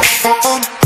Boom.